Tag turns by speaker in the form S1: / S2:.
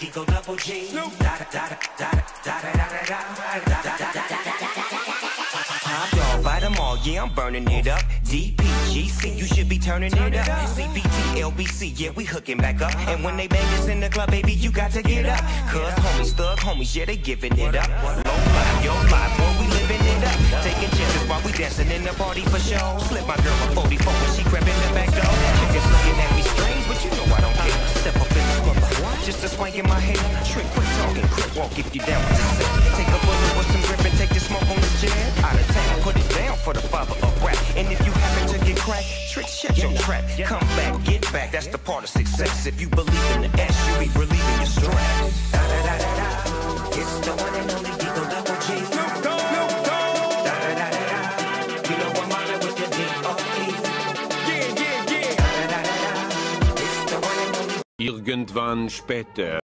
S1: Eagle double G. I'm dog by them all, yeah, I'm burning it up. DPGC, you should be turning it up. CPT, LBC, yeah, we hooking back up. And when they bang us in the club, baby, you got to get up. Cuz homies, thug homies, yeah, they giving it up. Low life, yo life, boy, we living it up. Taking chances while we dancing in the party for show. Slip my girl a 40 just a swank in my head. Trick, quick talking, quick walk if you down with the set. Take a bullet with some grip and take the smoke on the jet. Out of town, put it down for the father of rap. And if you happen to get cracked, trick, shut your trap. Come back, get back, that's the part of success. If you believe in the
S2: Irgendwann später.